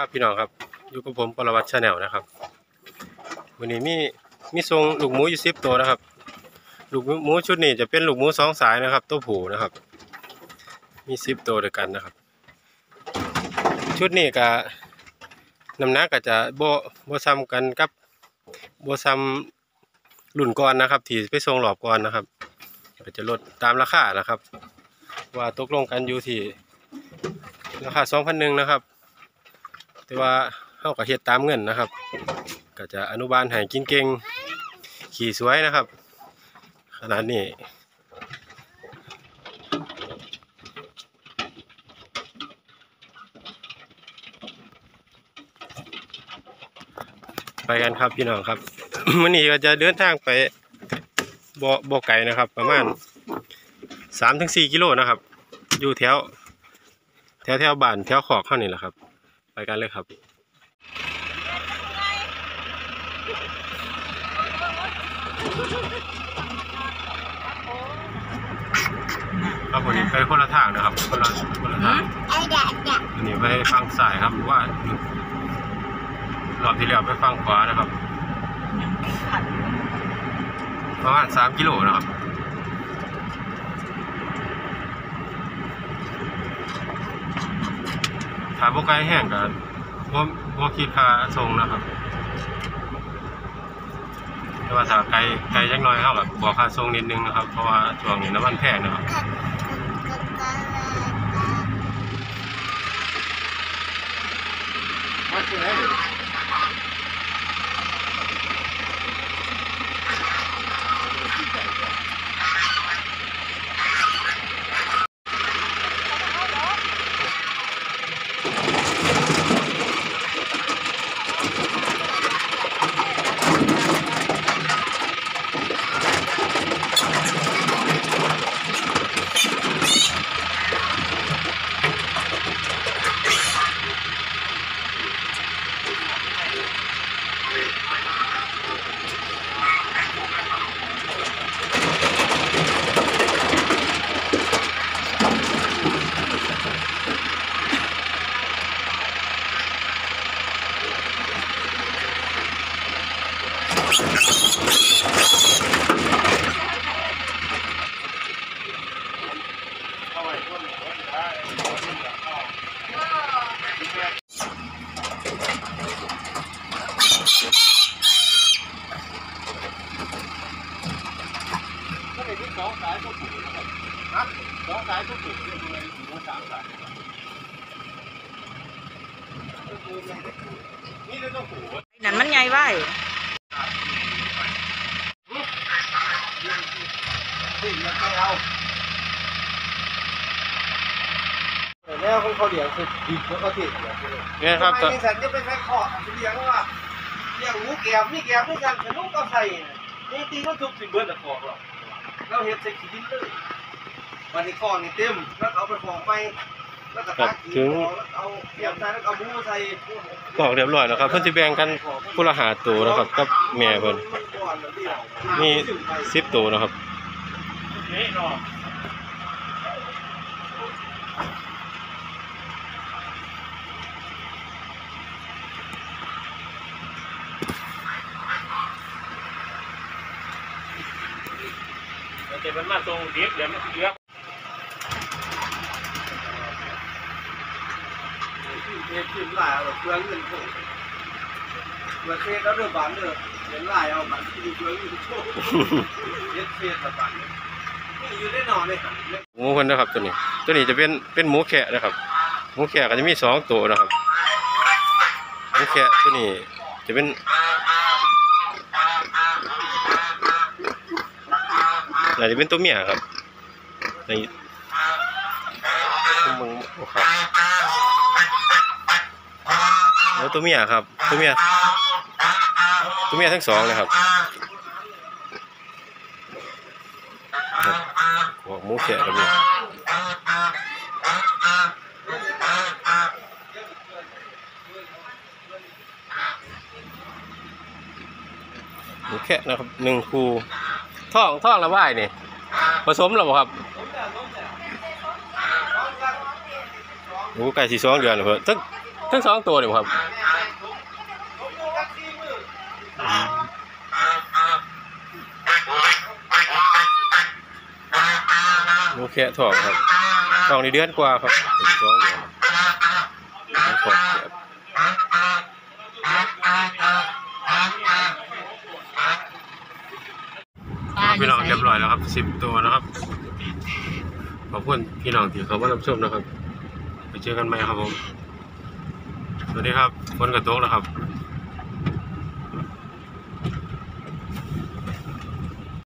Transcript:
ครับพี่น้องครับ อยู่กับผมปรวรรต channel นะครับวันนี้มีมีส่งลูกหมูอยู่สิบตัวนะครับ ลูกหมูชุดนี้จะเป็นลูกหมูสองสายนะครับ ตัวผู้นะครับ มีสิบตัวด้วยกันนะครับ ชุดนี้ก็น้ำหนักก็จะโบโบซ้ำกันกับโบซ้ำรุ่นก่อนนะครับที่ไปส่งรอบก่อนนะครับก็จะลดตามราคานะครับ ว่าตกลงกันอยู่ที่ราคาสองพันหนึ่งนะครับ แต่ว่าเฮาก็เฮ็ดตามเงินนะครับ ก็จะอนุบาลให้กินเก่งขี่สวยนะครับ ขนาดนี้ไปกันครับพี่น้องครับวันนี้ก็จะเดินทางไปบ่บ่ไกลนะครับ ประมาณสามถึงสี่กิโลนะครับ อยู่แถว แถวแถวบ้านแถวขอกเข้านี่แหละครับ ไปกันเลยครับครับวันนี้ไปคนละทางนะครับคนละคนละทางไอ้แดดเนี่ยวันนี้ไปฟังสายครับหรือว่ารอบที่แล้วไปฟังขวานะครับ ประมาณสามกิโลนะครับาพวกไกลแห้งกันวกพวคิดค่าส่งนะครับ แต่ว่าถ้าไกลไกลจักหน้อยเท่ากับบอกค่าส่งนิดนึงนะครับ เพราะว่าช่วงนี้น้ำมันแพงนะครับมาเจอสองสายก็ถูกนะครับฮะสองสายก็ถูกเรียกว่าหมูสามสายนี่เลยต้องถูก นั่นมันใหญ่ไว้ที่ยังไม่เอา แล้วเขาเขาเลี้ยงคือดิบแล้วก็ถิ่นเนี่ยเนี่ยครับทำไมสันจะไปแค่ขอดเลี้ยงว่าเลี้ยงหมูแก้วนี่แก้วด้วยกันแต่ลูกก็ใส่นี่ตีก็ทุบสิเบิร์ดตะขอกหรอกเราเห็ดใส่ขี้ดินเลยวันนี้ขอนี่เต็มแล้วเอาไปขอกไปแล้วก็ตักกินเอาเกี่ยวใส่แล้วเอาหมูใส่บอกเรียบร้อยแล้วครับ เพิ่นสิแบ่งกันผู้ละหาตัวนะครับกับแม่เพิ่นมีสิบตัวนะครับ แต่มันมาตรงเดียบเดี๋ยวมันเยอะเฮ็ดขึ้นหลายเอาเพื่อนเงินผมเมื่อเทศแล้วเดือบานเด้อเห็นหลายเอาบัตรที่เพื่อนเงินโชว์เฮ็ดเทศละบัตรนี่อยู่ได้นอนเลยหมูเพิ่นนะครับตัวนี้ ตัวนี้จะเป็นเป็นหมูแคะนะครับ หมูแคะก็จะมีสองตัวนะครับ หมูแคะตัวนี้จะเป็น น่าจะเป็นตัวเมียครับในมึงโอ้ครับแล้วตัวเมียครับ ตัวเมียตัวเมียทั้งสองนะครับครับหัวหมูแคะกับเนี่ยหมูแค่นะครับหนึ่งคู ท่องท่องละว่ายนี่ ผสมแล้วบ่ครับหมูไก่สีสองเดือนแล้วเพิ่อนทั้งทั้งสองตัวนี่บ่ครับผมอยู่กันสี่องครับทองในเดือนกว่าครับสองเดือนหมูขอดแกะพี่น้องเรียบร้อยแล้วครับ สิบตัวนะครับ ขอบคุณพี่น้องที่เขามารับชมนะครับ ไปเจอกันใหม่ครับผม สวัสดีครับฝนกระตกแล้วครับ